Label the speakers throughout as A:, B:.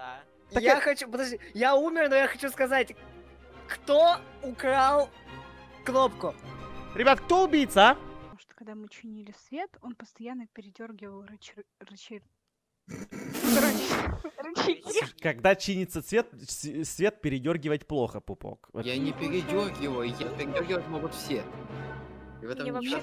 A: Да.
B: Так
C: я
B: я-
C: хочу, подожди, я умер, но я хочу сказать, кто украл кнопку?
B: Ребят, кто убийца, а?
D: Потому что когда мы чинили свет, он постоянно передергивал рычаг... рычаги.
B: Когда чинится цвет, свет передергивать плохо, пупок.
E: Я не передергиваю, я передергивать могут все. И в этом ничего.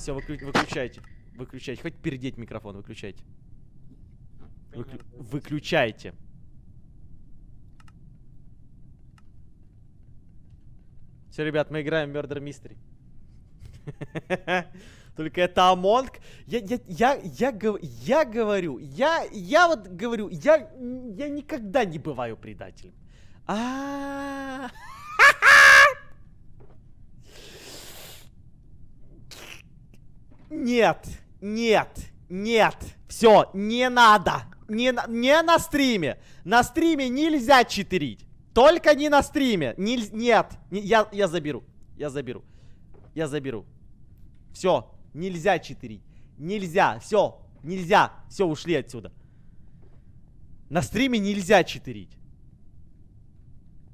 B: Все, выключайте. Выключайте. Хоть передеть микрофон, выключайте. Выклю- Выключайте. Все, ребят, мы играем в Murder Mystery. Только это Амонг. Я, я, я, я, я говорю, я, я вот говорю, я, я никогда не бываю предателем. А. Нет, нет, нет. Все, не надо. Не, на- не на стриме. На стриме нельзя читерить. Только не на стриме. Нель- нет, не- я, я заберу. Я заберу. Я заберу. Все, нельзя читерить. Нельзя, все, нельзя. Все, ушли отсюда. На стриме нельзя читерить.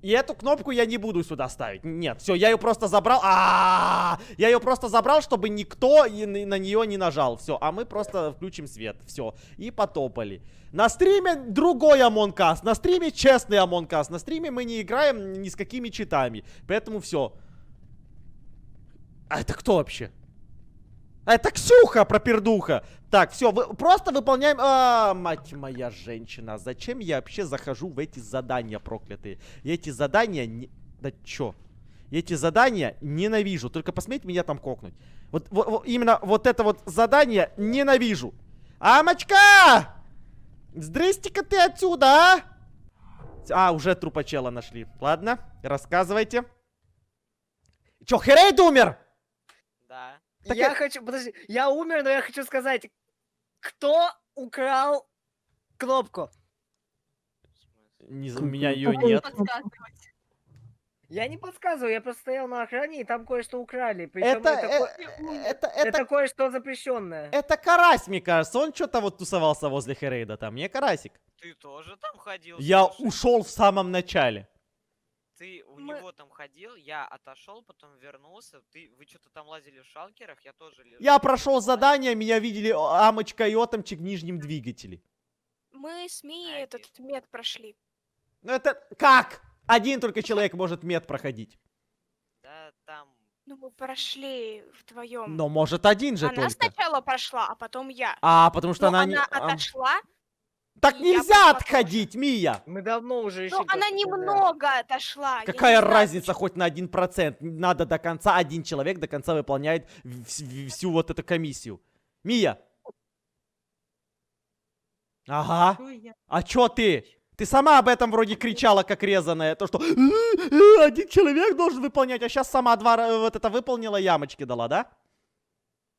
B: И эту кнопку я не буду сюда ставить. Нет, все, я ее просто забрал. А, я ее просто забрал, чтобы никто на нее не нажал. Все, а мы просто включим свет. Все, и потопали. На стриме другой Us. На стриме честный Us. На стриме мы не играем ни с какими читами. Поэтому все. А это кто вообще? А это Ксюха, пропердуха. Так, все, вы, просто выполняем... А, мать моя женщина, зачем я вообще захожу в эти задания проклятые? Эти задания... Не... Да чё? Эти задания ненавижу. Только посмотрите меня там кокнуть. Вот, вот- вот именно вот это вот задание ненавижу. Амочка! Здрасте-ка ты отсюда, а? А, уже трупачела нашли. Ладно, рассказывайте. Чё, Херейд умер? Так
C: я
B: я-
C: хочу, подожди, я умер, но я хочу сказать, кто украл кнопку?
B: Не, у меня ее нет.
C: Я не подсказываю, я просто стоял на охране, и там кое-что украли. Причем
B: Это,
C: это,
B: э,
C: ко-
B: это,
C: это
B: это,
C: кое-что запрещенное.
B: это карась, мне кажется. Он что-то вот тусовался возле Херейда там. Не карасик.
A: Ты тоже там ходил?
B: Я
A: слушай?
B: ушел в самом начале.
A: Ты у
D: Мы-
A: него там ходил, я отошел, потом вернулся. Ты, вы что-то там лазили в шалкерах, я тоже лежал.
B: Я прошел задание, меня видели Амочка и Отомчик в нижнем двигателе.
F: Мы с Мией
A: Один.
F: этот мед прошли.
B: Ну это как? Один только человек может мед проходить.
A: Да, там...
F: Ну, мы прошли вдвоем.
B: Но может один же
F: она
B: только.
F: сначала прошла, а потом я.
B: А, потому что
F: Но
B: она не...
F: она
B: а,
F: отошла,
B: Так нельзя отходить, Мия!
C: Мы давно уже
F: но
C: ищем.
F: она немного отошла.
B: Какая
F: знаю,
B: разница хоть на один процент? Надо до конца, один человек до конца выполняет всю вот эту комиссию. Мия! Ага. А чё ты? Ты сама об этом вроде кричала, как резаная. То, что «Э, э, один человек должен выполнять, а сейчас сама два вот это выполнила, ямочки дала, да?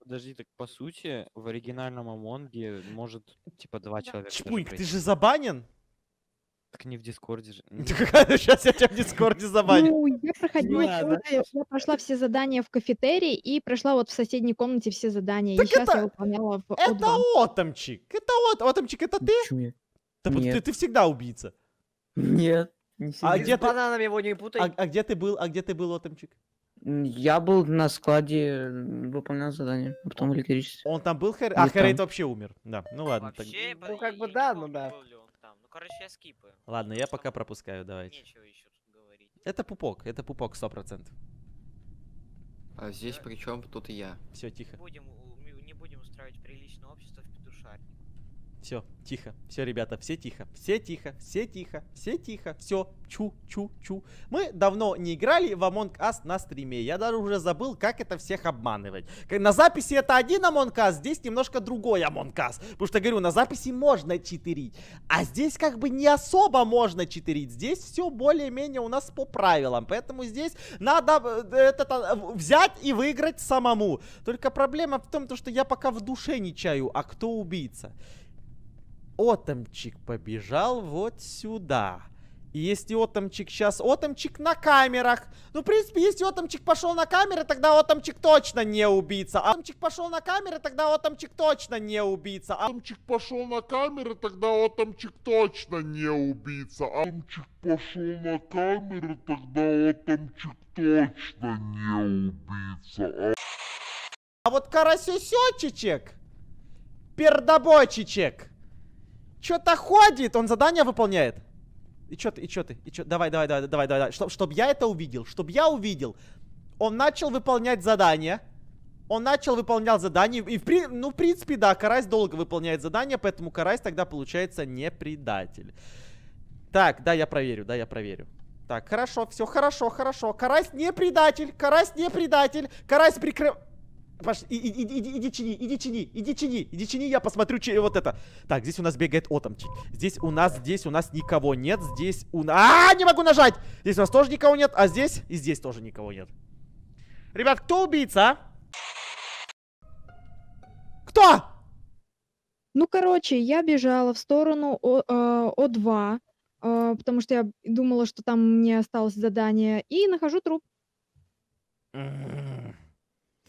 G: Подожди, так по сути, в оригинальном Among е может типа два человека.
B: Чпуньк, ты же забанен?
G: Так не в Discord е же.
B: Ты какая сейчас я тебя в Discord е забаню.
H: Ну, я проходила я прошла все задания в кафетерии и прошла вот в соседней комнате все задания.
B: Так
H: и сейчас
B: это-
H: я выполняла в
B: Это
H: O2.
B: Отомчик. Это От... Отомчик, это ты? Да ты, ты всегда убийца.
E: Нет. не
B: А где
C: с
B: ты-
C: бананами его не путай.
B: А, а где ты был? А где ты был, Отомчик?
I: Я был на складе, выполнял задание, а потом электричество.
B: Он там был, Хэр... А
I: там.
B: вообще умер. Да, ну ладно. так-
A: Вообще,
C: Ну,
A: я
C: как бы да, ну да.
A: Ну, короче, я скипаю.
B: Ладно, я пока пропускаю, давайте.
A: Нечего еще тут говорить.
B: Это пупок, это пупок, сто процентов.
E: А здесь при чем тут и я?
B: Все, тихо.
A: Будем, не будем устраивать приличное общество в петушарне.
B: Все, тихо. Все, ребята, все тихо. Все тихо, все тихо, все тихо. Все, чу, чу, чу. Мы давно не играли в Among Us на стриме. Я даже уже забыл, как это всех обманывать. На записи это один Among Us, здесь немножко другой Among Us. Потому что, говорю, на записи можно читерить. А здесь как бы не особо можно читерить. Здесь все более-менее у нас по правилам. Поэтому здесь надо э, это, э, взять и выиграть самому. Только проблема в том, то, что я пока в душе не чаю, а кто убийца. Отомчик побежал вот сюда. И если Отомчик сейчас... Отомчик на камерах. Ну, в принципе, если Отомчик пошел на камеры, тогда Отомчик точно не убийца. А Отомчик пошел на камеры, тогда Отомчик точно не убийца. А
J: Атомчик пошел на камеры, тогда Атомчик точно не убийца. Атомчик пошел на камеры, тогда Атомчик точно не убийца.
B: А вот карасюсечечек, пердобойчичек, что-то ходит, он задание выполняет. И чё ты, и чё ты, и чё, давай, давай, давай, давай, давай, чтоб, чтоб я это увидел, чтоб я увидел. Он начал выполнять задание, он начал выполнять задание, и в при, ну, в принципе, да, Карась долго выполняет задание, поэтому Карась тогда получается не предатель. Так, да, я проверю, да, я проверю. Так, хорошо, все хорошо, хорошо. Карась не предатель, Карась не предатель, Карась прикрыв... Паш, и- и- иди, иди, иди чини, иди чини, иди чини, иди чини, я посмотрю, че, вот это. Так, здесь у нас бегает Отомчик. Здесь у нас, здесь у нас никого нет, здесь у нас... А, не могу нажать! Здесь у нас тоже никого нет, а здесь и здесь тоже никого нет. Ребят, кто убийца, а? Кто?
H: Ну, короче, я бежала в сторону О, э, О2, э, потому что я думала, что там мне осталось задание, и нахожу труп.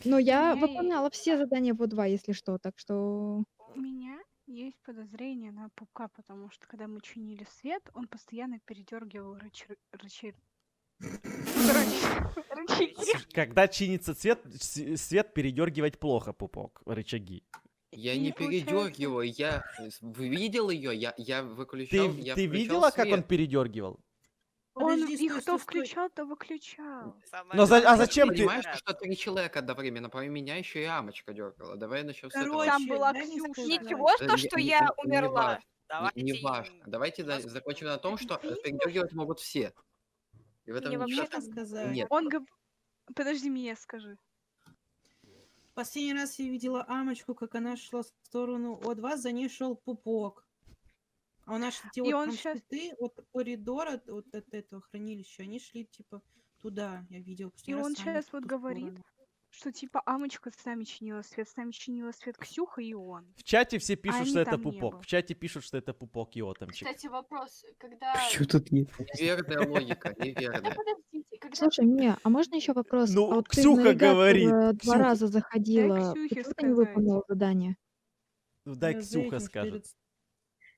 H: Но я
D: меня
H: выполняла все задания в О2, если что, так что...
D: У меня есть подозрение на пупка, потому что когда мы чинили свет, он постоянно передергивал рычаг...
B: Когда чинится цвет, свет передергивать плохо, пупок, рычаги.
E: Я не
D: получается-
E: передергиваю, я Вы видел ее, я, я
B: Ты,
E: выключал, я
B: ты видела, как он
E: свет.
B: передергивал?
D: Он
C: Подожди,
D: их
C: стой,
D: то
C: стой,
D: включал, то выключал.
A: Самое
B: Но за- а зачем
E: Ты
B: ты-
E: понимаешь, что три человека одновременно, помимо меня еще и Амочка дергала. Давай начнем с этого.
D: Там была Ксюша.
F: Ничего, что,
E: не-
F: что
E: не-
F: я
E: не
F: умерла.
E: важно,
A: Давайте
E: Не важно. Давайте да- закончим на том, что передергивать могут все. И в этом
F: Я
E: ничего
F: вообще-то
C: сказать.
E: нет.
D: Он гов... Подожди, меня скажи.
C: Последний раз я видела Амочку, как она шла в сторону О2, за ней шел пупок. А у нас эти
D: И
C: вот
D: он
C: там
D: щас-
C: щиты от коридора, вот от этого хранилища, они шли типа туда, я видел.
D: И он сейчас вот говорит,
C: сторону.
D: что типа Амочка с нами чинила свет, с нами чинила свет Ксюха и он.
B: В чате все пишут,
D: они
B: что это
D: не
B: пупок. В чате пишут, что это пупок и Отомчик.
K: Кстати, вопрос, когда...
I: Что тут есть?
E: Неверная логика,
K: Да
E: неверная.
K: подождите, когда...
H: Слушай, Мия, а можно еще вопрос?
B: Ну,
H: а вот
B: Ксюха говорит,
H: э, Два
B: Ксюха.
H: раза заходила.
D: Ксюхе
H: Почему ты не выполнила задание?
B: Ну, Дай Ксюха скажет.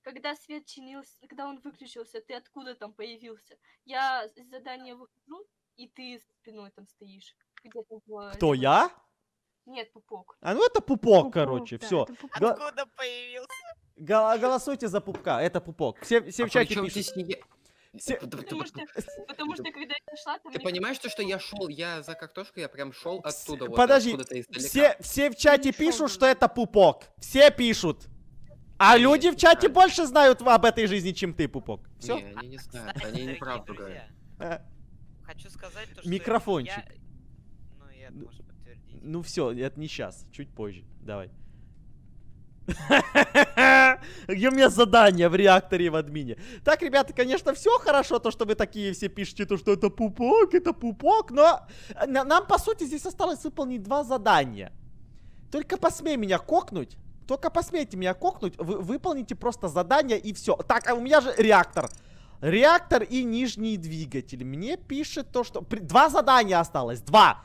K: Когда свет чинился, когда он выключился, ты откуда там появился? Я из задания выхожу, и ты спиной там стоишь. Где-то в
B: Кто,
K: левой-
B: я?
K: Нет, пупок.
B: А ну это пупок,
D: Пупок,
B: короче,
D: да,
B: все.
D: пупок.
A: Откуда появился?
B: Голосуйте за пупка, это пупок. Все, все
E: А
B: в чате пишут.
E: здесь не?
B: Все-
K: Потому что, потому что когда я шла, там
E: Ты
K: не
E: понимаешь, то, что я шел, я за картошкой, я прям шел оттуда, вот
B: Подожди,
E: издалека.
B: Все, все в чате пишут, что это пупок. Все пишут. А люди в чате больше знают об этой жизни, чем ты, пупок. Все?
E: Не, они не знают,
A: Кстати,
E: они неправду
A: друзья,
E: говорят.
A: Хочу сказать то, что
B: Микрофончик.
A: я- Ну, я
B: Ну,
A: может подтвердить.
B: Ну все, это не сейчас, чуть позже. Давай. Где у меня задание в реакторе в админе? Так, ребята, конечно, все хорошо, то, что вы такие все пишете, то, что это пупок, это пупок, но на- нам, по сути, здесь осталось выполнить два задания. Только посмей меня кокнуть, только посмейте меня кокнуть, вы выполните просто задание и все. Так, а у меня же реактор. Реактор и нижний двигатель. Мне пишет то, что... Два задания осталось, два.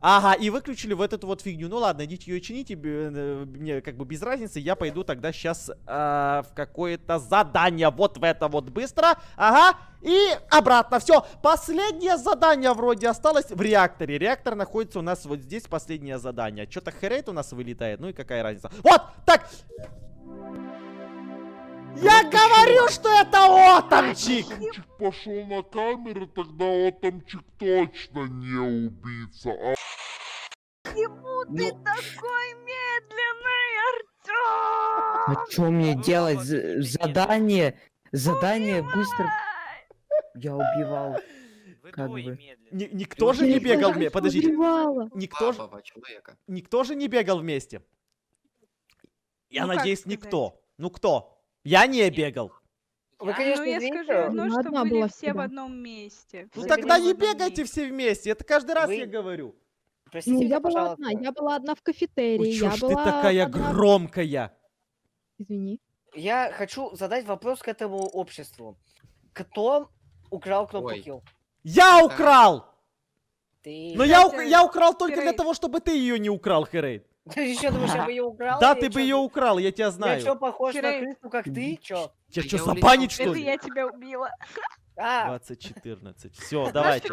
B: Ага, и выключили вот эту вот фигню. Ну ладно, идите ее чините, э, мне как бы без разницы. Я пойду тогда сейчас в какое-то задание. Вот в это вот быстро. Ага, и обратно. Все, последнее задание вроде осталось в реакторе. Реактор находится у нас вот здесь, последнее задание. Что-то херейт у нас вылетает, ну и какая разница. Вот, так. Я говорю, что это Отомчик!
J: Атомчик пошел на камеры, тогда Атомчик точно не убийца. А
D: Почему ты
E: Ну.
D: такой медленный, Артём?
I: А что мне делать? З- Задание, задание быстро... Я убивал.
A: Вы
I: как бы.
B: Ни- никто же не бегал вместе. Подождите, никто же... Никто же не бегал вместе. Я
D: Ну,
B: надеюсь, никто. Ну кто? Я не бегал.
C: Вы,
A: Я-
C: конечно,
D: ну, я
C: извините,
D: скажу одно,
H: Ну,
D: что
H: одна
D: были
H: была
D: все в
H: всегда.
D: одном месте.
B: Ну тогда
D: в
B: не бегайте
D: месте.
B: все вместе. Это каждый раз
C: Вы-
B: я говорю.
C: простите
H: Ну,
C: меня,
H: я была
C: пожалуйста.
H: одна, я была одна в кафетерии,
B: Ой,
H: я
B: ж ты
H: была
B: такая
H: одна-
B: громкая?
H: Извини.
C: Я хочу задать вопрос к этому обществу. Кто украл кнопку
E: Ой.
C: kill?
B: Я украл!
C: Ты...
B: Но я, я украл только для
D: Херейд.
B: того, чтобы ты ее не украл, Херейд.
C: Ты еще думаешь, я бы ее украл?
B: Да,
C: Я
B: ты бы ее украл, я тебя
C: Я
B: знаю.
C: что, похож на крысу, как ты? Чё?
B: Я
E: Я
B: что, забанить что
D: Это
B: ли?
D: я тебя убила.
C: А,
B: 2014. Все, давайте.